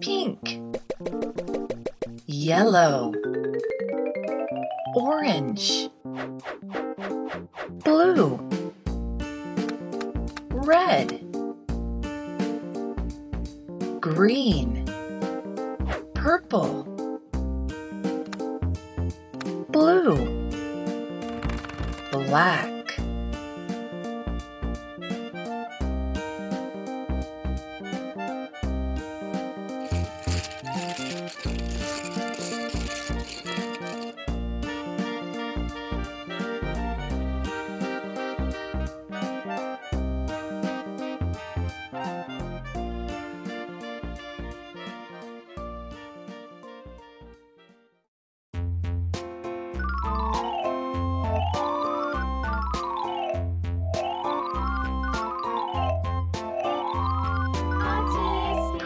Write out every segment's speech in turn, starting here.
pink, yellow, orange, blue, red, green, purple, blue, black.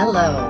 Hello.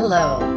Hello.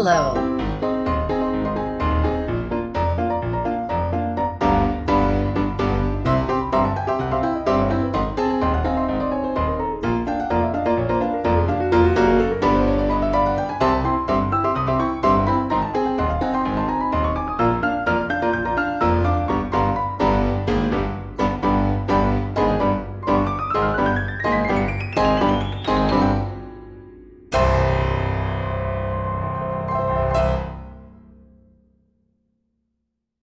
Yellow.